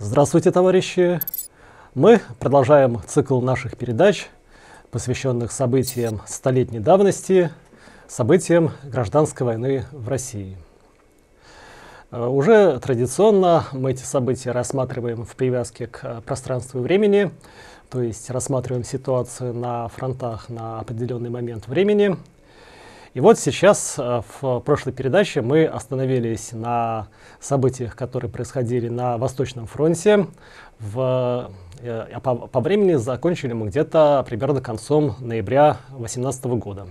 Здравствуйте, товарищи! Мы продолжаем цикл наших передач, посвященных событиям столетней давности, событиям гражданской войны в России. Э, уже традиционно мы эти события рассматриваем в привязке к пространству и времени, то есть рассматриваем ситуацию на фронтах на определенный момент времени. И вот сейчас э, в прошлой передаче мы остановились на событиях, которые происходили на Восточном фронте. В, э, а по, по времени закончили мы где-то примерно концом ноября 2018 года.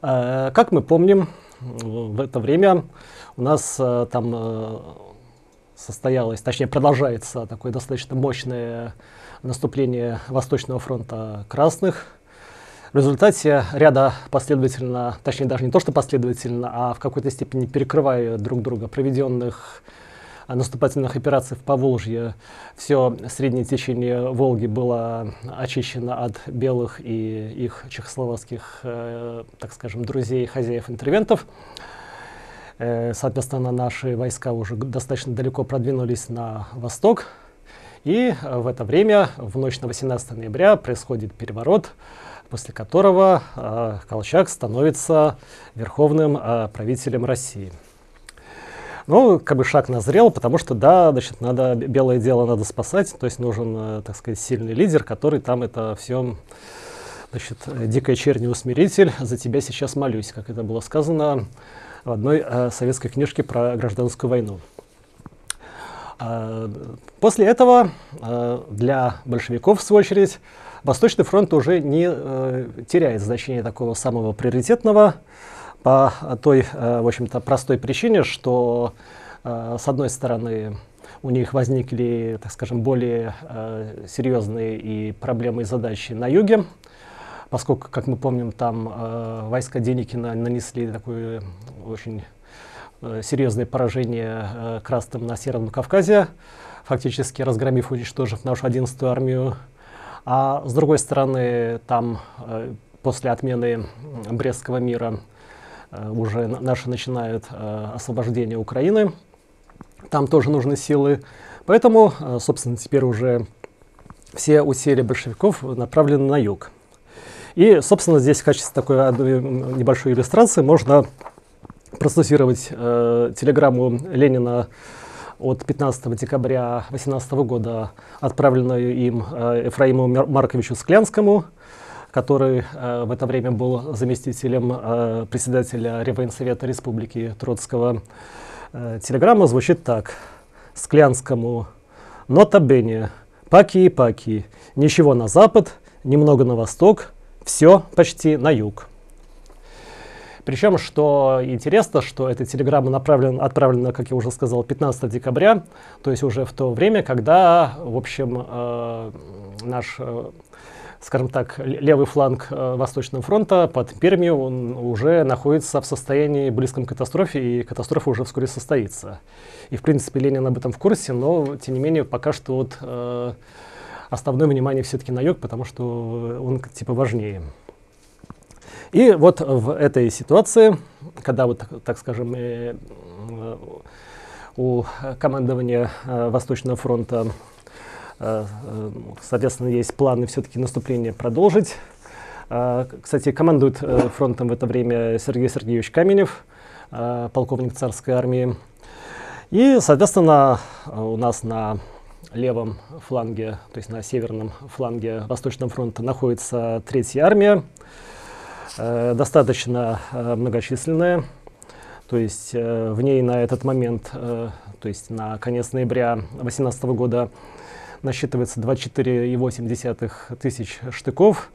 Как мы помним, в это время у нас э, там э, состоялось, точнее продолжается такое достаточно мощное наступление Восточного фронта красных. В результате ряда последовательно, точнее даже не то, что последовательно, а в какой-то степени перекрывая друг друга проведенных наступательных операций в Поволжье, все среднее течение Волги было очищено от белых и их чехословацких, э, так скажем, друзей, хозяев-интервентов. Э, соответственно, наши войска уже достаточно далеко продвинулись на восток. И э, в это время, в ночь на 18 ноября, происходит переворот, после которого э, Колчак становится верховным э, правителем России. Ну, как бы шаг назрел, потому что, да, значит, надо, белое дело надо спасать, то есть нужен, э, так сказать, сильный лидер, который там это все, значит, дикая черни усмиритель, за тебя сейчас молюсь, как это было сказано в одной э, советской книжке про гражданскую войну. Э, после этого э, для большевиков, в свою очередь, Восточный фронт уже не э, теряет значение такого самого приоритетного по той, э, в общем-то, простой причине, что, э, с одной стороны, у них возникли, так скажем, более э, серьезные и проблемы и задачи на юге, поскольку, как мы помним, там э, войска Деникина нанесли такое очень э, серьезное поражение э, красным на Северном Кавказе, фактически разгромив, уничтожив нашу 11-ю армию. А с другой стороны, там э, после отмены Брестского мира э, уже наши начинают э, освобождение Украины. Там тоже нужны силы. Поэтому, собственно, теперь уже все усилия большевиков направлены на юг. И, собственно, здесь в качестве такой небольшой иллюстрации можно процессировать э, телеграмму Ленина от 15 декабря 2018 года, отправленную им э, Ефраиму Марковичу Склянскому, который э, в это время был заместителем э, председателя Реввоенсовета Республики Троцкого. Телеграмма звучит так. Склянскому. Нота Бене. Паки и паки. Ничего на запад, немного на восток, все почти на юг. Причем, что интересно, что эта телеграмма направлена, отправлена, как я уже сказал, 15 декабря, то есть уже в то время, когда, в общем, э, наш, э, скажем так, левый фланг э, Восточного фронта под Пермью, он уже находится в состоянии близком к катастрофе, и катастрофа уже вскоре состоится. И, в принципе, Ленин об этом в курсе, но, тем не менее, пока что вот... Э, основное внимание все-таки на йог, потому что он типа важнее. И вот в этой ситуации, когда вот, так скажем, э, у командования э, Восточного фронта, э, соответственно, есть планы все-таки наступление продолжить. Кстати, командует фронтом в это время Сергей Сергеевич Каменев, полковник царской армии. И, соответственно, у нас на левом фланге, то есть на северном фланге Восточного фронта находится Третья армия, э, достаточно э, многочисленная. То есть э, в ней на этот момент, э, то есть на конец ноября 2018 года насчитывается 24,8 тысяч штыков,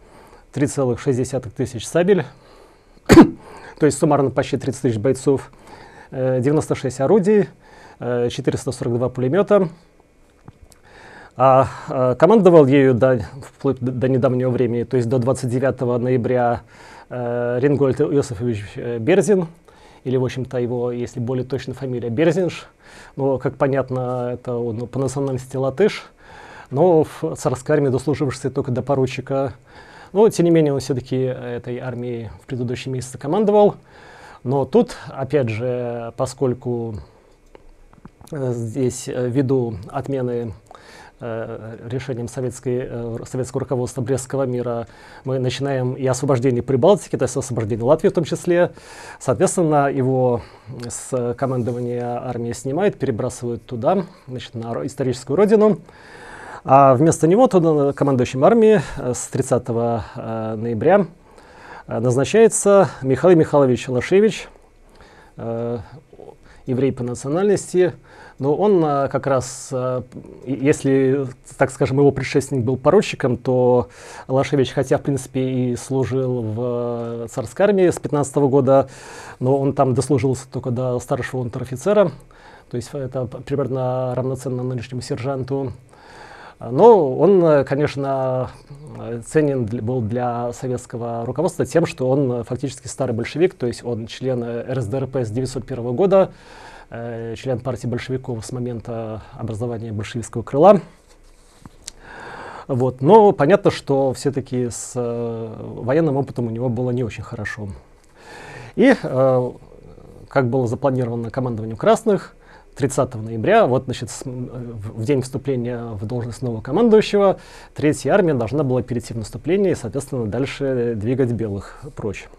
3,6 тысяч сабель, то есть суммарно почти 30 тысяч бойцов, 96 э, орудий, 442 э, пулемета, а, а командовал ею до, вплоть до, недавнего времени, то есть до 29 ноября Рингольд Иосифович э, Берзин, или, в общем-то, его, если более точно, фамилия Берзинш. Но, как понятно, это он по национальности латыш, но в царской армии дослужившийся только до поручика. Но, тем не менее, он все-таки этой армией в предыдущие месяцы командовал. Но тут, опять же, поскольку здесь ввиду отмены решением советской, советского руководства Брестского мира мы начинаем и освобождение Прибалтики, то есть освобождение Латвии в том числе. Соответственно, его с командования армии снимают, перебрасывают туда, значит, на историческую родину. А вместо него туда командующим армией с 30 ноября назначается Михаил Михайлович Лашевич, еврей по национальности, но он а, как раз, а, если, так скажем, его предшественник был поручиком, то Лашевич, хотя, в принципе, и служил в а, царской армии с 15 -го года, но он там дослужился только до старшего унтер-офицера, то есть это примерно равноценно нынешнему сержанту. Но он, конечно, ценен был для советского руководства тем, что он фактически старый большевик, то есть он член РСДРП с 1901 года, э, член партии большевиков с момента образования большевистского крыла. Вот. Но понятно, что все-таки с э, военным опытом у него было не очень хорошо. И, э, как было запланировано командованием красных, 30 ноября, вот, значит, в день вступления в должность нового командующего, Третья армия должна была перейти в наступление и, соответственно, дальше двигать белых прочь.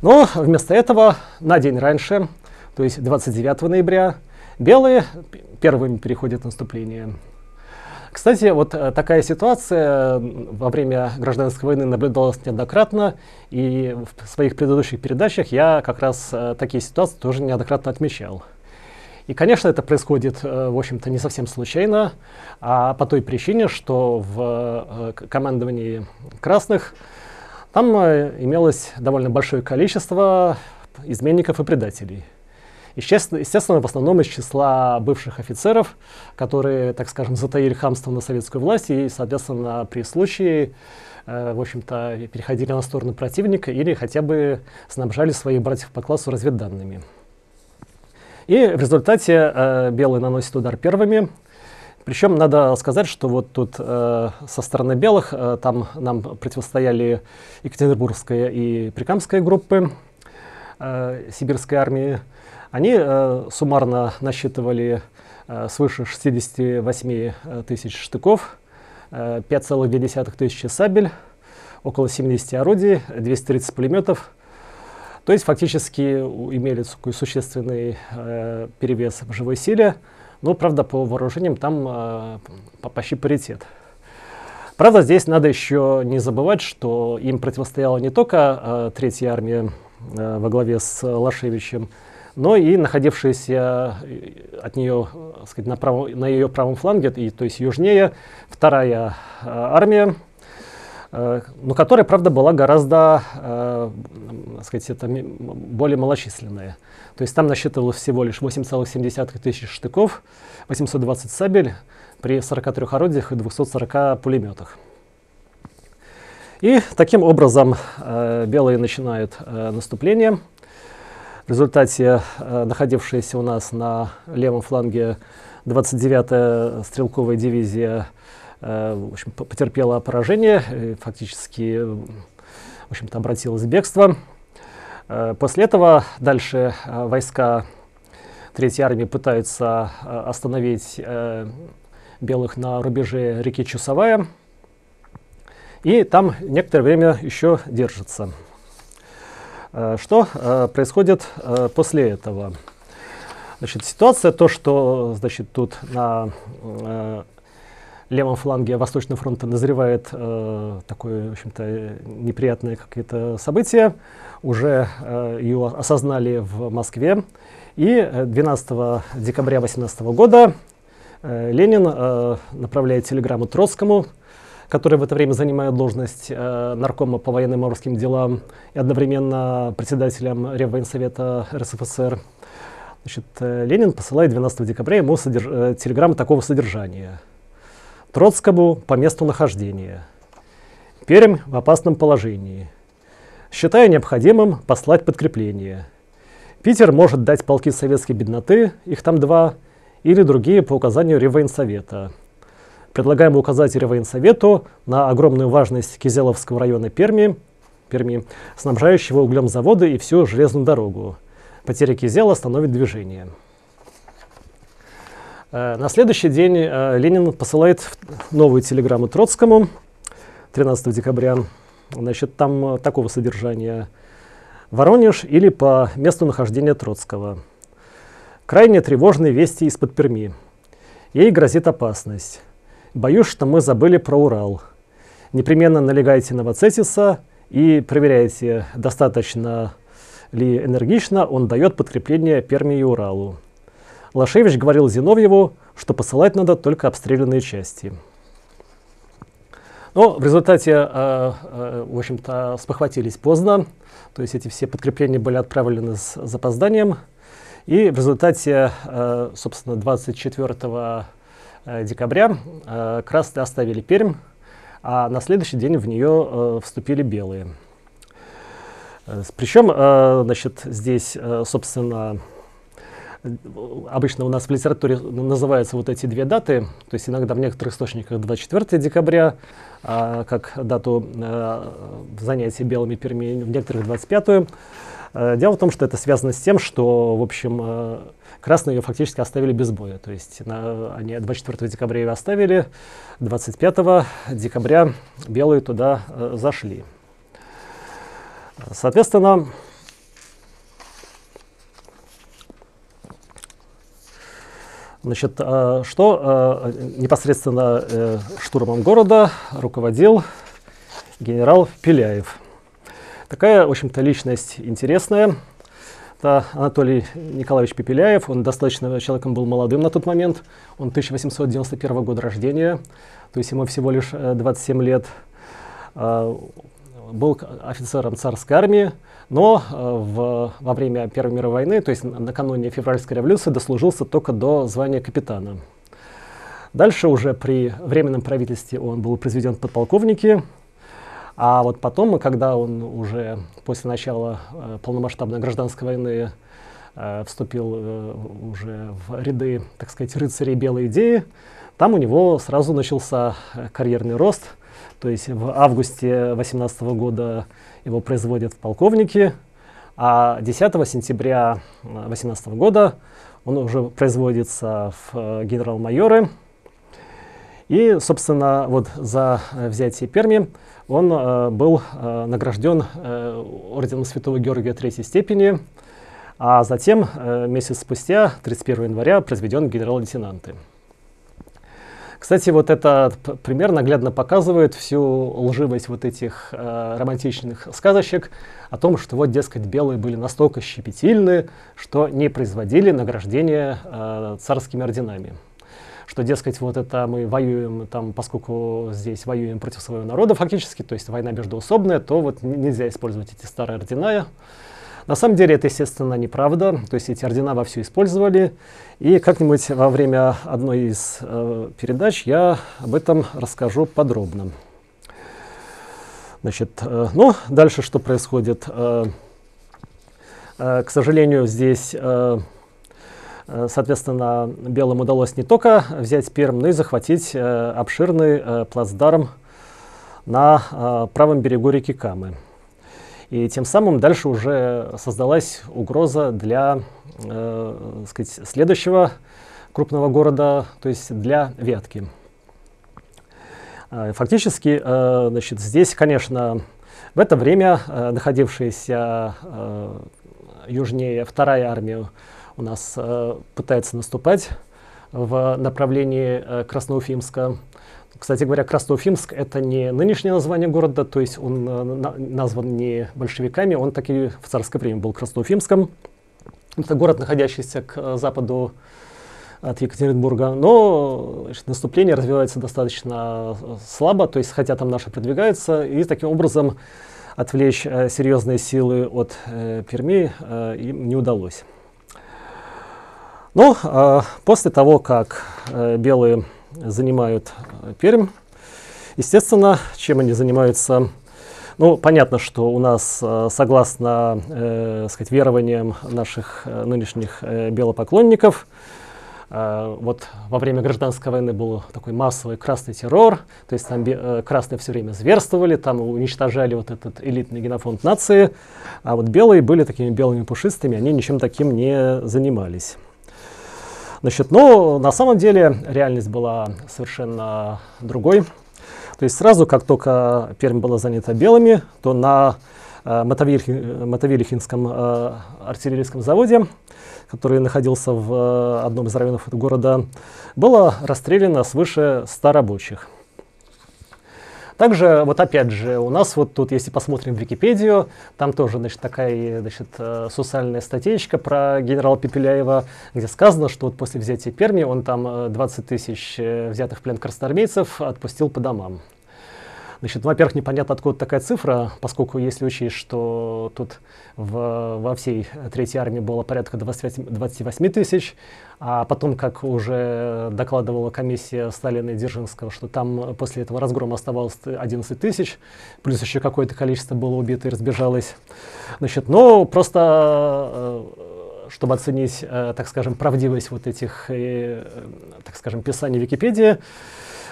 Но вместо этого на день раньше, то есть 29 ноября, белые первыми переходят наступление. Кстати, вот э, такая ситуация во время гражданской войны наблюдалась неоднократно, и в своих предыдущих передачах я как раз э, такие ситуации тоже неоднократно отмечал. И, конечно, это происходит, э, в общем-то, не совсем случайно, а по той причине, что в командовании красных там имелось довольно большое количество изменников и предателей. Естественно, в основном из числа бывших офицеров, которые, так скажем, затаили хамство на советскую власть и, соответственно, при случае, в общем-то, переходили на сторону противника или хотя бы снабжали своих братьев по классу разведданными. И в результате э, белые наносят удар первыми. Причем надо сказать, что вот тут э, со стороны белых э, там нам противостояли Екатеринбургская и Прикамская группы э, сибирской армии. Они э, суммарно насчитывали э, свыше 68 э, тысяч штыков, э, 5,2 тысячи сабель, около 70 орудий, 230 пулеметов, то есть фактически имели такой существенный э, перевес в живой силе, но, правда, по вооружениям там э, почти паритет. Правда, здесь надо еще не забывать, что им противостояла не только э, Третья армия э, во главе с Лашевичем, но и находившаяся э, от нее, сказать, на, правом, на ее правом фланге, и, то есть южнее, вторая э, армия, Э, но которая, правда, была гораздо, э, сказать, это более малочисленная. То есть там насчитывалось всего лишь 8,7 тысяч штыков, 820 сабель при 43 орудиях и 240 пулеметах. И таким образом э, белые начинают э, наступление. В результате э, находившаяся у нас на левом фланге 29-я стрелковая дивизия Э, в общем, потерпела поражение, фактически в общем-то, обратилась в бегство. Э, после этого дальше э, войска Третьей армии пытаются остановить белых на рубеже реки Чусовая. И там некоторое время еще держится. Что происходит после этого? Значит, ситуация то, что значит, тут на левом фланге Восточного фронта назревает э, такое, в общем-то, неприятное какие-то события. Уже э, ее осознали в Москве. И 12 э, декабря 2018 года э, Ленин э, направляет телеграмму Троцкому, который в это время занимает должность э, наркома по военным и морским делам и одновременно председателем Реввоенсовета РСФСР. Значит, э, Ленин посылает 12 декабря ему содерж... э, телеграмму такого содержания – Троцкому по месту нахождения. Пермь в опасном положении. Считая необходимым послать подкрепление. Питер может дать полки советской бедноты, их там два, или другие по указанию Реввоенсовета. Предлагаем указать Реввоенсовету на огромную важность Кизеловского района Перми, Перми, снабжающего углем заводы и всю железную дорогу. Потеря Кизела остановит движение. Э, на следующий день э, Ленин посылает новую телеграмму Троцкому 13 декабря. Значит, там такого содержания. Воронеж или по месту нахождения Троцкого. Крайне тревожные вести из-под Перми. Ей грозит опасность. Боюсь, что мы забыли про Урал. Непременно налегайте на Вацетиса и проверяйте, достаточно ли энергично он дает подкрепление Перми и Уралу. Лашевич говорил Зиновьеву, что посылать надо только обстрелянные части. Но в результате, э, э, в общем-то, спохватились поздно. То есть эти все подкрепления были отправлены с запозданием. И в результате, э, собственно, 24 декабря красные оставили Пермь, а на следующий день в нее вступили белые. Причем, значит, здесь, собственно, обычно у нас в литературе называются вот эти две даты, то есть иногда в некоторых источниках 24 декабря, а, как дату занятия белыми перми, в некоторых 25 -ю. А, дело в том, что это связано с тем, что, в общем, красные ее фактически оставили без боя. То есть на, они 24 декабря ее оставили, 25 декабря белые туда а, зашли. Соответственно, Значит, а, что а, непосредственно э, штурмом города руководил генерал Пеляев. Такая, в общем-то, личность интересная. Это Анатолий Николаевич Пепеляев. Он достаточно человеком был молодым на тот момент. Он 1891 года рождения, то есть ему всего лишь 27 э, лет. А, был офицером царской армии, но э, в, во время Первой мировой войны, то есть накануне февральской революции, дослужился только до звания капитана. Дальше уже при Временном правительстве он был произведен подполковники, а вот потом, когда он уже после начала э, полномасштабной гражданской войны э, вступил э, уже в ряды, так сказать, рыцарей белой идеи, там у него сразу начался э, карьерный рост. То есть в августе 2018 года его производят в полковнике, а 10 сентября 2018 года он уже производится в э, генерал-майоры. И, собственно, вот за взятие Перми он э, был э, награжден э, орденом Святого Георгия Третьей степени, а затем, э, месяц спустя, 31 января, произведен генерал-лейтенанты. Кстати, вот этот пример наглядно показывает всю лживость вот этих э, романтичных сказочек о том, что вот, дескать, белые были настолько щепетильны, что не производили награждение э, царскими орденами. Что, дескать, вот это мы воюем, там, поскольку здесь воюем против своего народа фактически, то есть война междоусобная, то вот нельзя использовать эти старые ордена. На самом деле это, естественно, неправда. То есть эти ордена во все использовали. И как-нибудь во время одной из э, передач я об этом расскажу подробно. Значит, э, ну, дальше что происходит? Э, э, к сожалению, здесь, э соответственно, белым удалось не только взять Перм, но и захватить э, обширный э, плацдарм на э, правом берегу реки Камы. И тем самым дальше уже создалась угроза для э, сказать, следующего крупного города, то есть для Вятки. Э, фактически, э, значит, здесь, конечно, в это время э, находившаяся э, южнее вторая армия у нас э, пытается наступать в направлении э, Красноуфимска. Кстати говоря, Красноуфимск — это не нынешнее название города, то есть он э, на, назван не большевиками, он таки в царское время был Красноуфимском. Это город, находящийся к э, западу от Екатеринбурга, но значит, наступление развивается достаточно э, слабо, то есть хотя там наши продвигаются, и таким образом отвлечь э, серьезные силы от э, Перми э, им не удалось. Ну, э, после того, как э, белые занимают э, Пермь. Естественно, чем они занимаются? Ну, понятно, что у нас, э, согласно э, сказать, верованиям наших э, нынешних э, белопоклонников, э, вот во время гражданской войны был такой массовый красный террор, то есть там э, красные все время зверствовали, там уничтожали вот этот элитный генофонд нации, а вот белые были такими белыми пушистыми, они ничем таким не занимались. Значит, но на самом деле реальность была совершенно другой. То есть сразу, как только Пермь была занята белыми, то на э, Мотовилихинском э, артиллерийском заводе, который находился в э, одном из районов города, было расстреляно свыше 100 рабочих. Также, вот опять же, у нас вот тут, если посмотрим в Википедию, там тоже, значит, такая, значит, э, социальная статейка про генерала Пепеляева, где сказано, что вот после взятия Перми он там 20 э, тысяч э, взятых в плен красноармейцев отпустил по домам. Значит, во-первых, непонятно, откуда такая цифра, поскольку если учесть, что тут в, во всей Третьей армии было порядка 28, 28 тысяч, а потом, как уже докладывала комиссия Сталина и Дзержинского, что там после этого разгрома оставалось 11 тысяч, плюс еще какое-то количество было убито и разбежалось. Значит, но просто э, чтобы оценить, э, так скажем, правдивость вот этих, э, так скажем, писаний Википедии,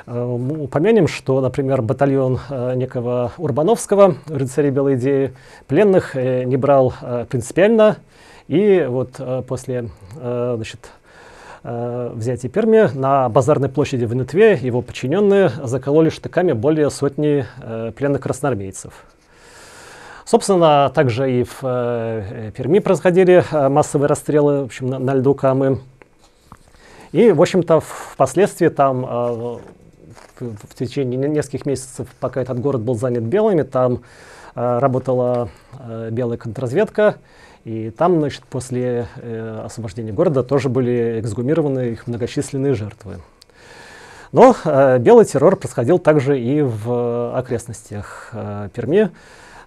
Упомянем, что, например, батальон э, некого Урбановского, рыцарей белой идеи, пленных э, не брал э, принципиально, и вот после значит, взятия Перми на базарной площади в Нытве его подчиненные закололи штыками более сотни пленных красноармейцев. Собственно, также и в Перми происходили массовые расстрелы в общем, на льду Камы. И, в общем-то, впоследствии там в течение нескольких месяцев, пока этот город был занят белыми, там э, работала э, белая контрразведка, и там, значит, после э, освобождения города тоже были эксгумированы их многочисленные жертвы. Но э, белый террор происходил также и в окрестностях э, Перми.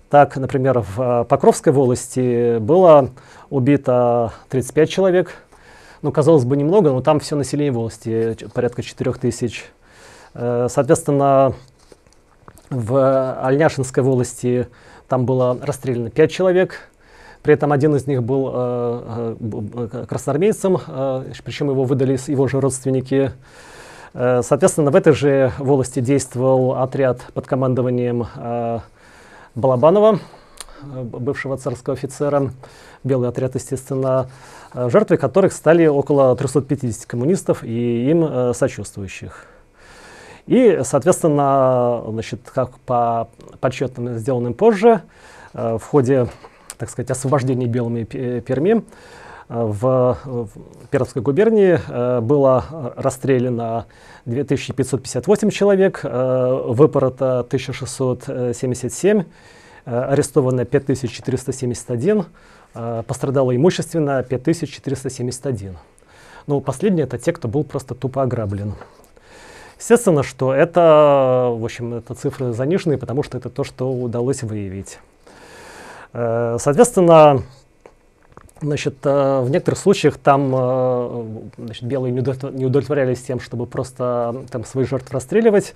Так, например, в э, Покровской волости было убито 35 человек. Ну, казалось бы, немного, но там все население волости, порядка 4 тысяч Э, соответственно, в Альняшинской волости там было расстреляно 5 человек. При этом один из них был э, э, красноармейцем, э, причем его выдали его же родственники. Э, соответственно, в этой же волости действовал отряд под командованием э, Балабанова, э, бывшего царского офицера, белый отряд, естественно, жертвой которых стали около 350 коммунистов и им э, сочувствующих. И, соответственно, значит, как по подсчетам, сделанным позже, э, в ходе, так сказать, освобождения белыми Перми, э, в, в Пермской губернии э, было расстреляно 2558 человек, выпорото 1677, арестовано 5471, пострадало имущественно 5471. Ну, последние это те, кто был просто тупо ограблен. Естественно, что это, в общем, это цифры заниженные, потому что это то, что удалось выявить. Э, соответственно, Значит, э, в некоторых случаях там э, значит, белые не удовлетворялись тем, чтобы просто там свои жертв расстреливать.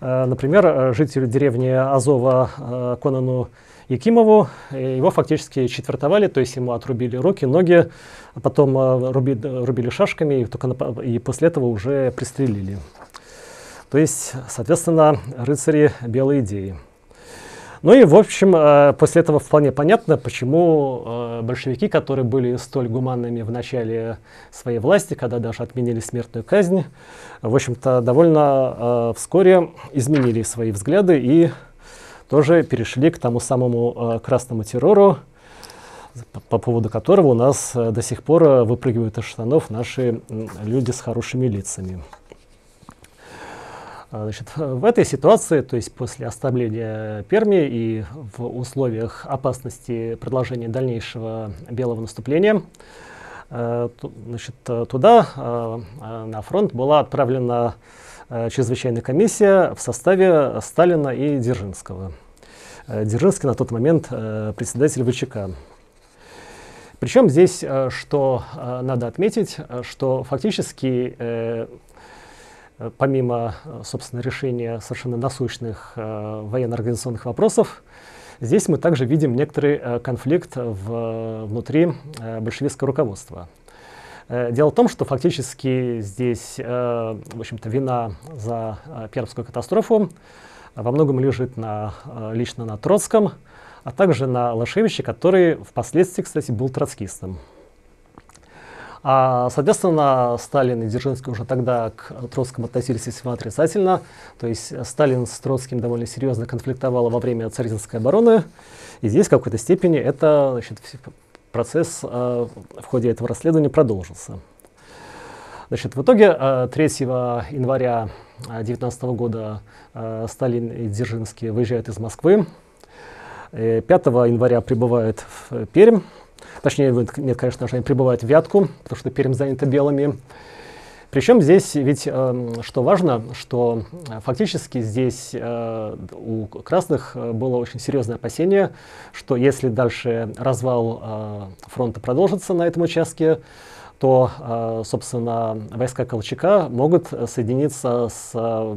Например, жителю деревни Азова Конану Якимову его фактически четвертовали, то есть ему отрубили руки, ноги, а потом рубили, рубили шашками и, только на, и после этого уже пристрелили. То есть, соответственно, рыцари белой идеи. Ну и, в общем, э, после этого вполне понятно, почему э, большевики, которые были столь гуманными в начале своей власти, когда даже отменили смертную казнь, в общем-то, довольно э, вскоре изменили свои взгляды и тоже перешли к тому самому красному террору, по поводу которого у нас до сих пор выпрыгивают из штанов наши люди с хорошими лицами. А, значит, в этой ситуации, то есть после оставления Перми и в условиях опасности продолжения дальнейшего белого наступления, э, значит, туда, э, на фронт, была отправлена э, чрезвычайная комиссия в составе Сталина и Дзержинского. Дзержинский на тот момент председатель ВЧК. Причем здесь, что надо отметить, что фактически помимо, э, собственно, решения совершенно насущных э, военно-организационных вопросов, здесь мы также видим некоторый э, конфликт в, внутри большевистского руководства. Дело в том, что фактически здесь, в общем-то, вина за Пермскую катастрофу во многом лежит на, лично на Троцком, а также на Лашевиче, который впоследствии, кстати, был троцкистом. А, соответственно, Сталин и Дзержинский уже тогда к Троцкому относились весьма отрицательно. То есть Сталин с Троцким довольно серьезно конфликтовал во время царизмской обороны. И здесь в какой-то степени это, значит, процесс э, в ходе этого расследования продолжился. Значит, в итоге 3 э, января 2019 года э, Сталин и Дзержинский выезжают из Москвы. 5 января прибывают в Пермь. Точнее, нет, конечно же, они прибывают в Вятку, потому что Пермь занята белыми. Причем здесь ведь, э, что важно, что фактически здесь э, у красных было очень серьезное опасение, что если дальше развал э, фронта продолжится на этом участке, то, э, собственно, войска Колчака могут соединиться с э,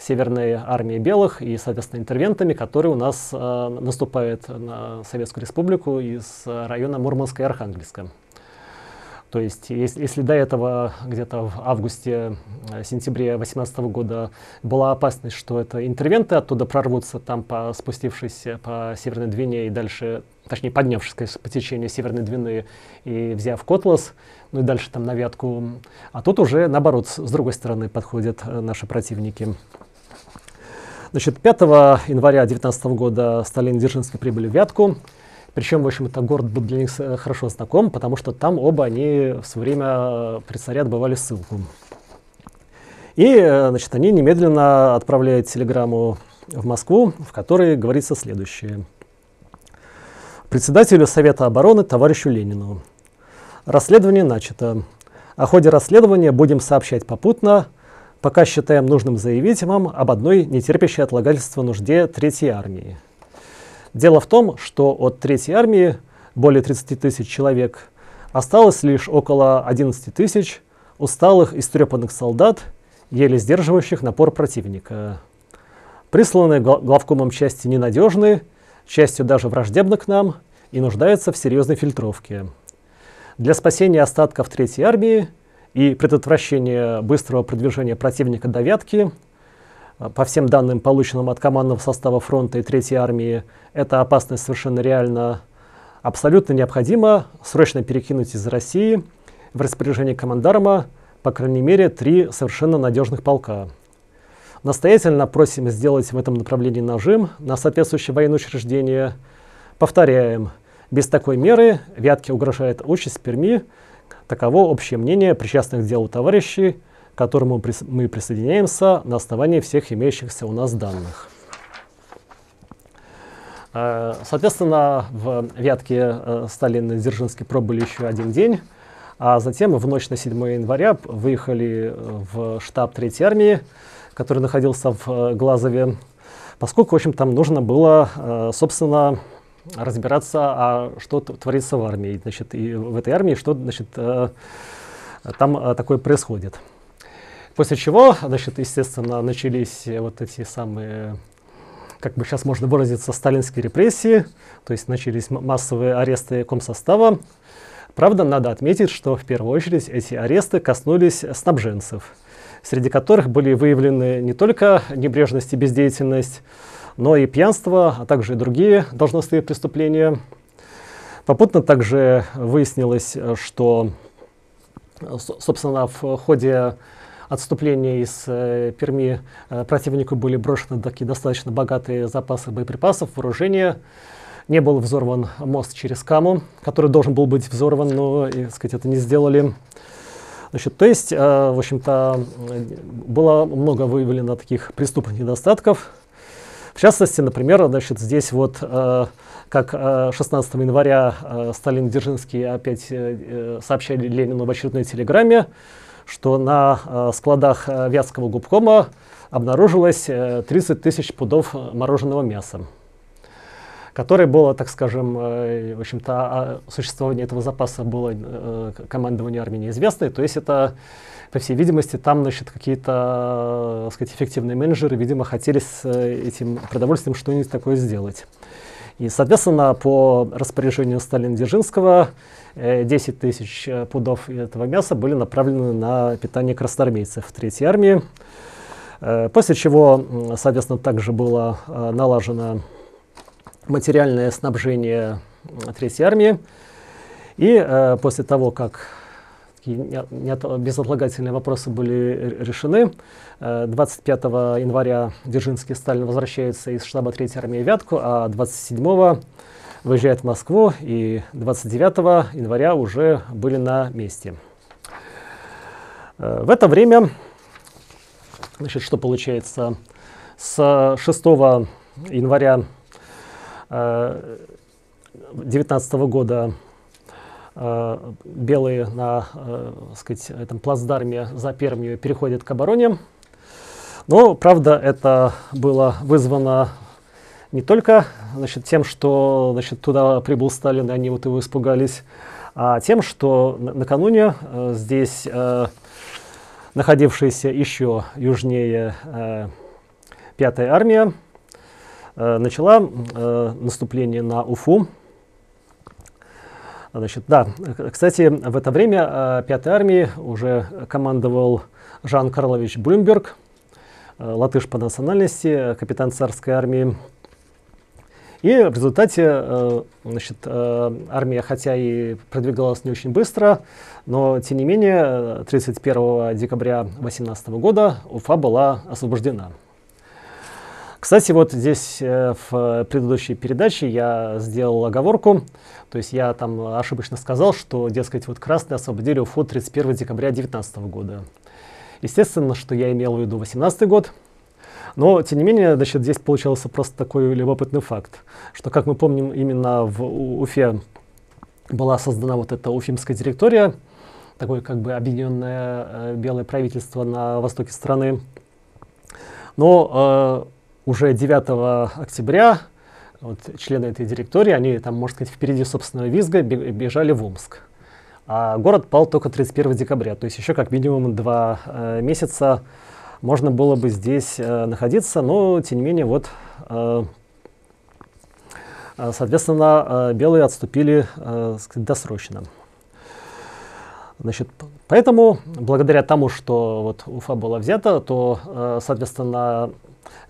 Северной армией белых и, соответственно, интервентами, которые у нас э, наступают на Советскую Республику из района Мурманска и Архангельска. То есть, если, если до этого где-то в августе-сентябре 2018 года была опасность, что это интервенты оттуда прорвутся, там по, спустившись по Северной Двине и дальше, точнее поднявшись по течению Северной Двины и взяв Котлас, ну и дальше там на Вятку. А тут уже, наоборот, с другой стороны подходят э, наши противники. Значит, 5 января 2019 года Сталин и Дзержинский прибыли в Вятку. Причем, в общем, это город был для них э, хорошо знаком, потому что там оба они в свое время э, при царе отбывали ссылку. И, э, значит, они немедленно отправляют телеграмму в Москву, в которой говорится следующее. Председателю Совета обороны товарищу Ленину. Расследование начато. О ходе расследования будем сообщать попутно, пока считаем нужным заявить вам об одной нетерпящей отлагательства нужде Третьей армии. Дело в том, что от Третьей армии, более 30 тысяч человек, осталось лишь около 11 тысяч усталых, истрепанных солдат, еле сдерживающих напор противника. Присланные главкомом части ненадежны, частью даже враждебны к нам и нуждаются в серьезной фильтровке. Для спасения остатков Третьей армии и предотвращения быстрого продвижения противника до Вятки – по всем данным, полученным от командного состава фронта и Третьей армии, эта опасность совершенно реально абсолютно необходимо срочно перекинуть из России в распоряжение командарма, по крайней мере, три совершенно надежных полка. Настоятельно просим сделать в этом направлении нажим на соответствующее военное учреждение. Повторяем, без такой меры Вятке угрожает участь Перми. Таково общее мнение причастных к делу товарищей, к которому мы присоединяемся на основании всех имеющихся у нас данных. Э, соответственно, в Вятке э, Сталин и Дзержинский пробыли еще один день, а затем в ночь на 7 января выехали в штаб Третьей армии, который находился в Глазове, поскольку, в общем, там нужно было, э, собственно, разбираться, а что творится в армии, значит, и в этой армии, что, значит, там такое происходит. После чего, значит, естественно, начались вот эти самые, как бы сейчас можно выразиться, сталинские репрессии, то есть начались массовые аресты комсостава. Правда, надо отметить, что в первую очередь эти аресты коснулись снабженцев, среди которых были выявлены не только небрежность и бездеятельность, но и пьянство, а также и другие должностные преступления. Попутно также выяснилось, что, собственно, в ходе отступления из э, Перми э, противнику были брошены такие достаточно богатые запасы боеприпасов, вооружения. Не был взорван мост через Каму, который должен был быть взорван, но, и, сказать, это не сделали. Значит, то есть, э, в общем-то, было много выявлено таких преступных недостатков. В частности, например, значит, здесь вот, э, как э, 16 января э, Сталин Дзержинский опять э, сообщали Ленину в очередной телеграмме, что на э, складах э, Вятского губкома обнаружилось э, 30 тысяч пудов мороженого мяса, которое было, так скажем, э, в общем-то, о существовании этого запаса было э, командованию армии неизвестно. То есть это, по всей видимости, там значит, какие-то э, сказать, эффективные менеджеры, видимо, хотели с э, этим продовольствием что-нибудь такое сделать. И, соответственно, по распоряжению Сталина-Дзержинского 10 э, тысяч пудов этого мяса были направлены на питание красноармейцев в Третьей армии. После чего, соответственно, также было налажено материальное снабжение Третьей армии. И после того, как безотлагательные вопросы были решены. 25 января Дзержинский и Сталин возвращаются из штаба 3-й армии Вятку, а 27 выезжает в Москву и 29 января уже были на месте. В это время, значит, что получается, с 6 января 2019 года э, белые на э, сказать, этом плацдарме за Пермию переходят к обороне. Но, правда, это было вызвано не только значит, тем, что значит, туда прибыл Сталин, и они вот его испугались, а тем, что накануне э, здесь э, находившаяся еще южнее э, пятая армия э, начала э, наступление на Уфу. Значит, да, кстати, в это время э, пятой армией уже командовал Жан Карлович Блюмберг, э, латыш по национальности, капитан царской армии. И в результате э, значит, армия, хотя и продвигалась не очень быстро, но тем не менее 31 декабря 2018 года Уфа была освобождена. Кстати, вот здесь э, в предыдущей передаче я сделал оговорку, то есть я там ошибочно сказал, что, дескать, вот красные освободили Уфу 31 декабря 2019 года. Естественно, что я имел в виду 18 год, но, тем не менее, значит, здесь получался просто такой любопытный факт, что, как мы помним, именно в Уфе была создана вот эта уфимская директория, такое как бы объединенное э, белое правительство на востоке страны. Но э, уже 9 октября вот, члены этой директории, они там, можно сказать, впереди собственного визга бежали в Омск. А город пал только 31 декабря, то есть еще как минимум два э, месяца можно было бы здесь э, находиться, но тем не менее вот э, э соответственно э, белые отступили э, сказать, досрочно. Значит, поэтому, благодаря тому, что вот Уфа была взята, то, э, соответственно,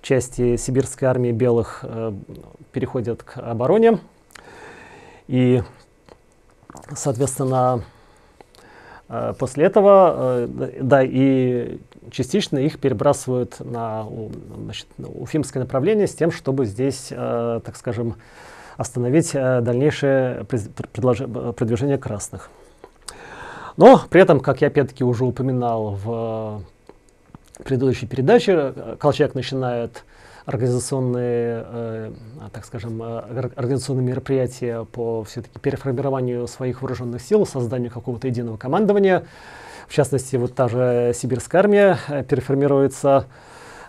части сибирской армии белых э, переходят к обороне. И, соответственно, э, после этого, э, да, и частично их перебрасывают на, значит, на уфимское направление с тем, чтобы здесь, э, так скажем, остановить э, дальнейшее продвижение красных. Но при этом, как я опять-таки уже упоминал в предыдущей передаче, Колчак начинает организационные, э, так скажем, э, организационные мероприятия по все-таки переформированию своих вооруженных сил, созданию какого-то единого командования. В частности, вот та же сибирская армия э, переформируется,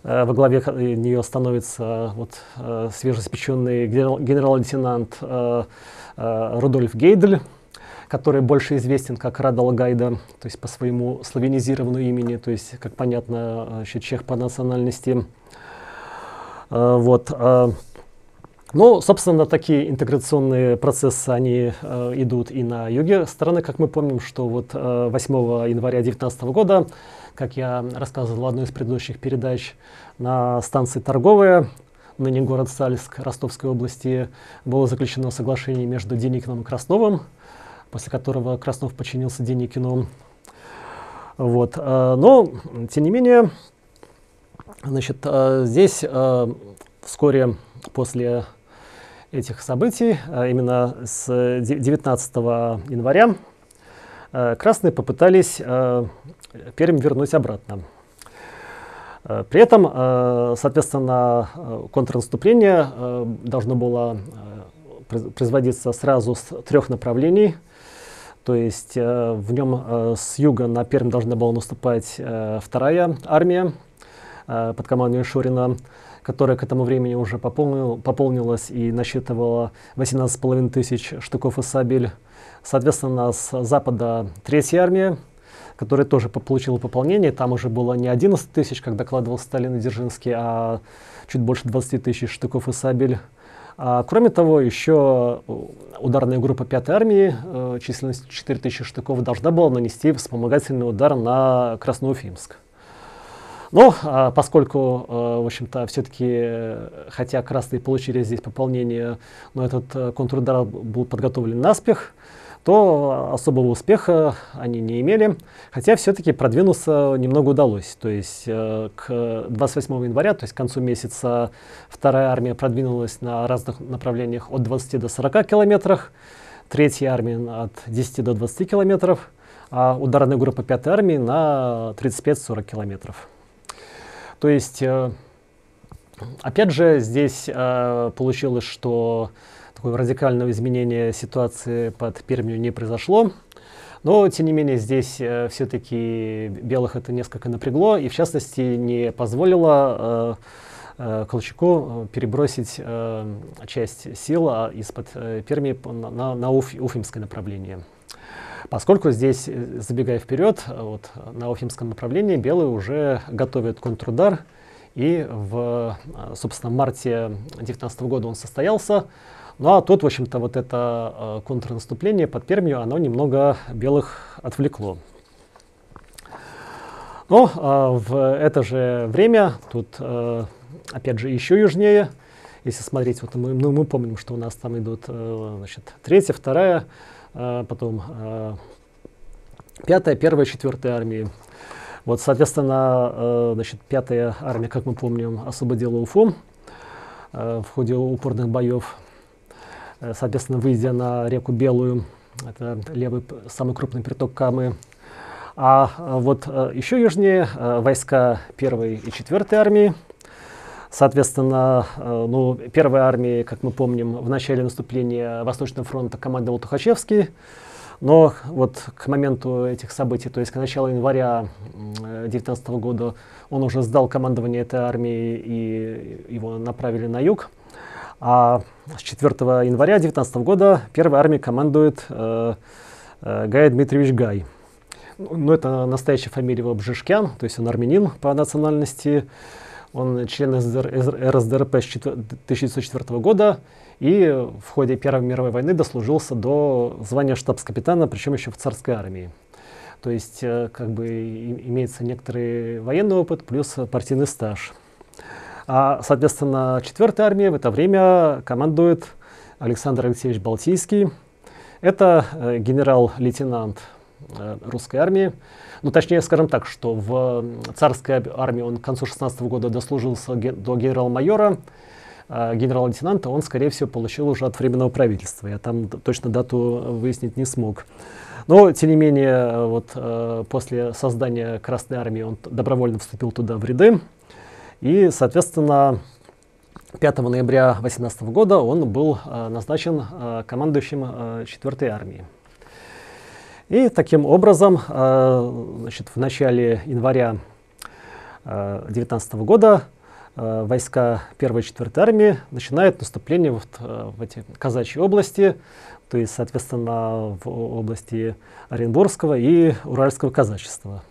э, во главе нее становится вот, э, свежеиспеченный генерал-лейтенант э, э, Рудольф Гейдель, который больше известен как Радал Гайда, то есть по своему славянизированному имени, то есть, как понятно, еще чех по национальности. Э, вот. Э, ну, собственно, такие интеграционные процессы, они э, идут и на юге страны, как мы помним, что вот 8 января 2019 года, как я рассказывал в одной из предыдущих передач, на станции Торговая, ныне город Сальск Ростовской области, было заключено соглашение между Деникиным и Красновым, после которого Краснов подчинился Деникину. Вот. Э, но, тем не менее, значит, э, здесь э, вскоре после этих событий, именно с 19 января, красные попытались Пермь вернуть обратно. При этом, соответственно, контрнаступление должно было производиться сразу с трех направлений – то есть э, в нем э, с юга на Пермь должна была наступать э, вторая армия под командой Шурина, которая к этому времени уже пополнил, пополнилась и насчитывала 18,5 тысяч штыков и сабель. Соответственно, с запада третья армия, которая тоже получила пополнение. Там уже было не 11 тысяч, как докладывал Сталин и Дзержинский, а чуть больше 20 тысяч штыков и сабель. А, кроме того, еще ударная группа 5-й армии э, численностью 4000 штыков должна была нанести вспомогательный удар на Красноуфимск. Но а, поскольку, а, в общем-то, все-таки, хотя красные получили здесь пополнение, но этот а, контрудар был подготовлен наспех, то особого успеха они не имели, хотя все-таки продвинуться немного удалось. То есть э, к 28 января, то есть к концу месяца, вторая армия продвинулась на разных направлениях от 20 до 40 километров, третья армия от 10 до 20 километров, а ударная группа пятой армии на 35-40 километров. То есть, э, опять же, здесь э, получилось, что такого радикального изменения ситуации под Пермью не произошло. Но, тем не менее, здесь э, все-таки белых это несколько напрягло и, в частности, не позволило э, э, Колчаку перебросить э, часть сил а, из-под э, Перми на, на, Уф, Уфимское направление. Поскольку здесь, э, забегая вперед, вот, на Уфимском направлении белые уже готовят контрудар, и в, э, собственно, марте 2019 года он состоялся. Ну а тут, в общем-то, вот это э, контрнаступление под Пермью, оно немного белых отвлекло. Но э, в это же время, тут, э, опять же, еще южнее, если смотреть, вот мы, ну, мы помним, что у нас там идут э, значит, третья, вторая, э, потом э, пятая, первая, четвертая армии. Вот, соответственно, э, значит, пятая армия, как мы помним, освободила Уфу э, в ходе упорных боев. Э, соответственно, выйдя на реку Белую, это левый самый крупный приток Камы. А э, вот э, еще южнее войска первой и четвертой армии. Соответственно, ну, первой армии, как мы помним, в начале наступления Восточного фронта командовал Тухачевский. Но вот к моменту этих событий, то есть к началу января 2019 года, он уже сдал командование этой армии и его направили на юг. А с 4 января 2019 года первой армией командует э, э, Гай Дмитриевич Гай. Ну, это настоящая фамилия его Бжишкян, то есть он армянин по национальности. Он член РСДРП с 1904 года и в ходе Первой мировой войны дослужился до звания штабс-капитана, причем еще в царской армии. То есть э, как бы имеется некоторый военный опыт плюс партийный стаж. А, соответственно, 4 армия в это время командует Александр Алексеевич Балтийский. Это э, генерал-лейтенант э, русской армии. Ну, точнее, скажем так, что в царской армии он к концу 16 года дослужился ге до генерал-майора. А генерал-лейтенанта он, скорее всего, получил уже от Временного правительства. Я там точно дату выяснить не смог. Но, тем не менее, вот, э, после создания Красной армии он добровольно вступил туда в ряды. И, соответственно, 5 ноября 2018 года он был э, назначен э, командующим э, 4 армии. И таким образом, э, значит, в начале января 2019 э, года э, войска 1 и 4 армии начинают наступление вот, э, в эти казачьи области, то есть, соответственно, в области Оренбургского и Уральского казачества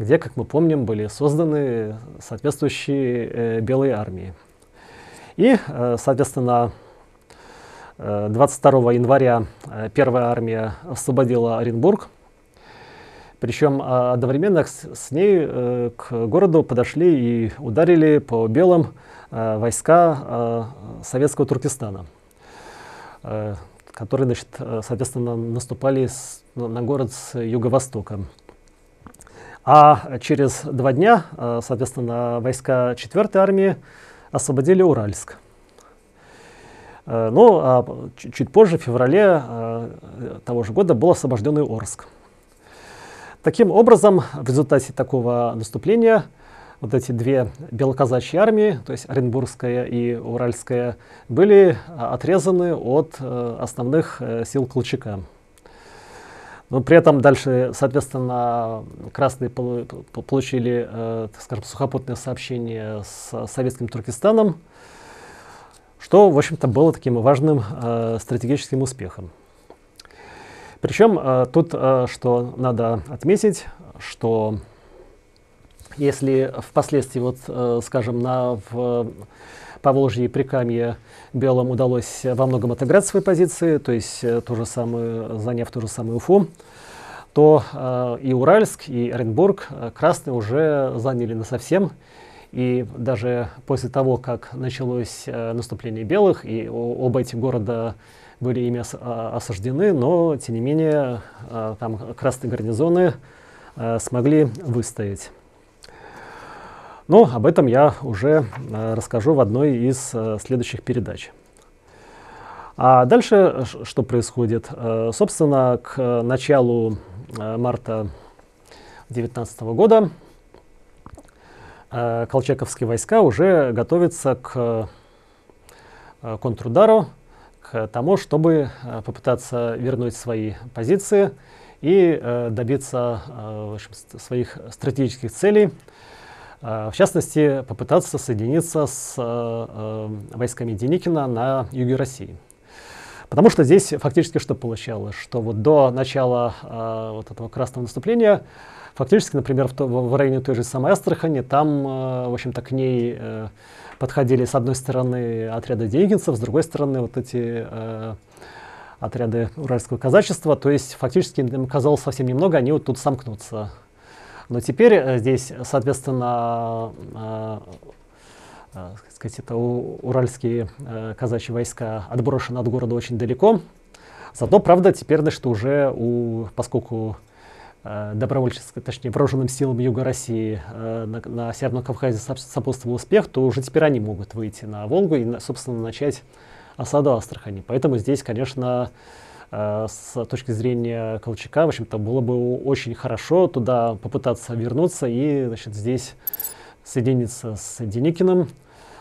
где, как мы помним, были созданы соответствующие э, белые армии. И, э, соответственно, 22 э, января э, первая армия освободила Оренбург. Причем э, одновременно с, ней э, к городу подошли и ударили по белым войска советского Туркестана, которые, значит, соответственно, наступали на город с юго-востока. А через два дня, э, соответственно, войска 4 армии освободили Уральск. Э, ну, а чуть позже, в феврале э, того же года, был освобожден и Орск. Таким образом, в результате такого наступления вот эти две белоказачьи армии, то есть Оренбургская и Уральская, были отрезаны от основных сил Колчака. Но при этом дальше, соответственно, красные получили, э, скажем, сухопутное сообщение с советским Туркестаном, что, в общем-то, было таким важным э, стратегическим успехом. Причем э, тут, э, что надо отметить, что если впоследствии, вот, э, скажем, на, в Поволжье и Прикамье белым удалось во многом отыграть свои позиции, то есть э, ту же самую, заняв ту же самую Уфу, то э, и Уральск, и Оренбург э, красные уже заняли на совсем. И даже после того, как началось э, наступление белых, и о, оба эти города были ими ос а, осаждены, но, тем не менее, э, там красные гарнизоны э, смогли выстоять. Но об этом я уже э, расскажу в одной из э, следующих передач. А дальше что происходит? Э, собственно, к началу марта 2019 года колчаковские войска уже готовятся к контрудару, к тому, чтобы попытаться вернуть свои позиции и добиться своих стратегических целей. В частности, попытаться соединиться с войсками Деникина на юге России. Потому что здесь фактически что получалось? Что вот до начала вот этого красного наступления фактически, например, в, в районе той же самой Астрахани, там, в общем-то, к ней подходили с одной стороны отряды денигинцев, с другой стороны вот эти э, отряды уральского казачества. То есть фактически им казалось совсем немного, они вот тут сомкнутся. Но теперь э, здесь, соответственно, э, э, сказать, это уральские казачьи войска отброшены от города очень далеко. Зато, правда, теперь, значит, уже у, поскольку добровольческой, точнее, вооруженным силам Юга России э, на, на Северном Кавказе сопутствовал успех, то уже теперь они могут выйти на Волгу и, собственно, начать осаду Астрахани. Поэтому здесь, конечно, с точки зрения Колчака, в общем-то, было бы очень хорошо туда попытаться вернуться и, значит, здесь соединиться с Деникиным,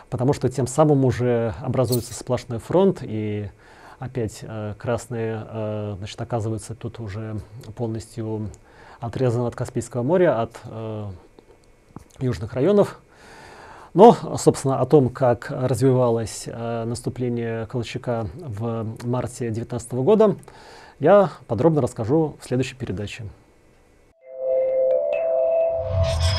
потому что тем самым уже образуется сплошной фронт, и опять э, красные, э, значит, оказываются тут уже полностью отрезан от Каспийского моря, от э, южных районов. Но, собственно, о том, как развивалось э, наступление Колчака в марте 2019 года, я подробно расскажу в следующей передаче. Thank you.